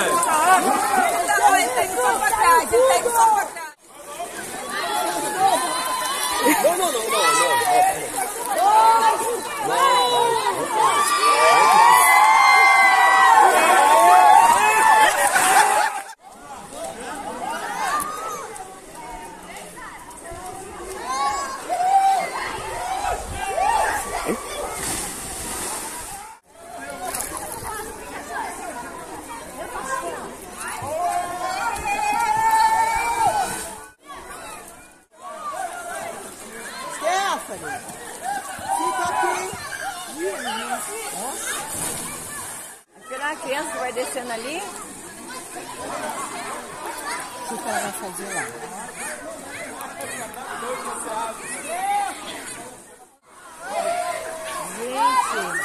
ele pra trás, ele pra trás. Não, não, não. Fica aqui. Será a criança vai descendo ali? O que que ela vai fazer lá? Gente,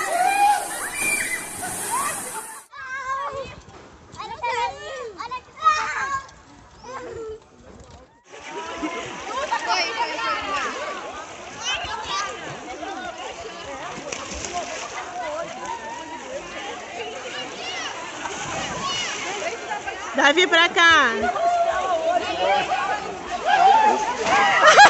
Davi pra cá.